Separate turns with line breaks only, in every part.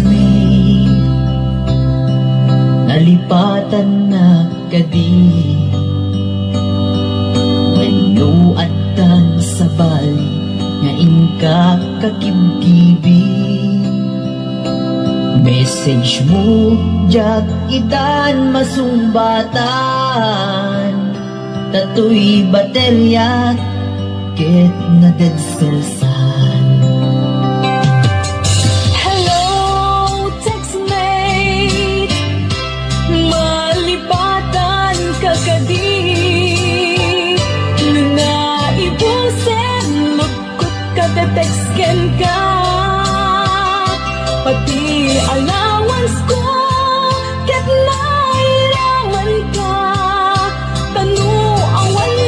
tuwing nalipatan na kadi menu at tan sa bali nga inka kakibkibi message mo jag idan masumbatan. Tatoy baterya ket na dead
cells Pati allowance ko Ket nairaman ka. Tanu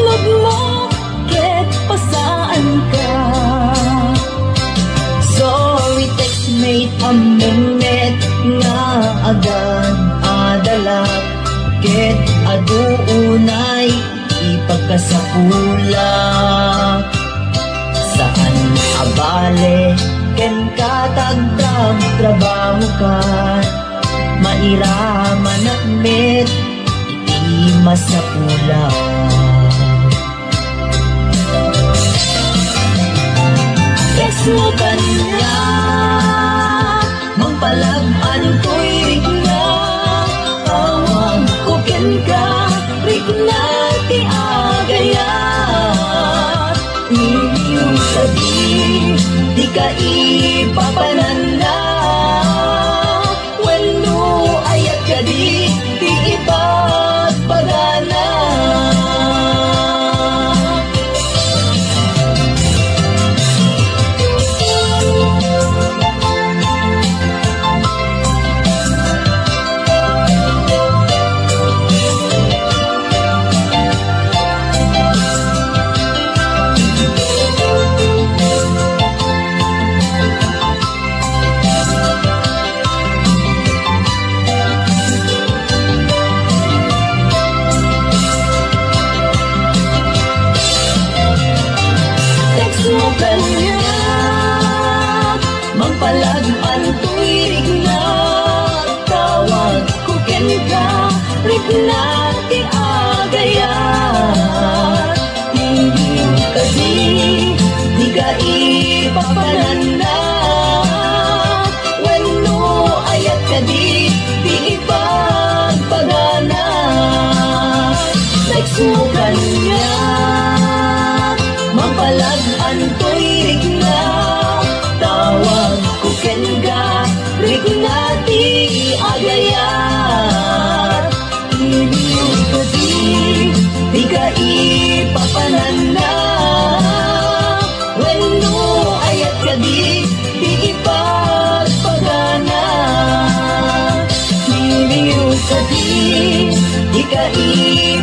lod mo Ket pasaan ka?
Sorry, textmate, amendment nga agad adalak Ket aduunay ipagkasapulak katagtag trabaho ka Mairaman at met iti masapulak Yes mo kanya Magpalagpan ko'y rigna. Tawag ko ken ka Rigna ti agayat. Iyong sabi Di ka ayat kanya Magpalagpan tuwirig na Tawag ko ken ka Rigna ti agayat Hindi ka di ka ipapananda Wano ayat ka di Di ipagpagana. Text mo kanya Mapalag-an to'y Di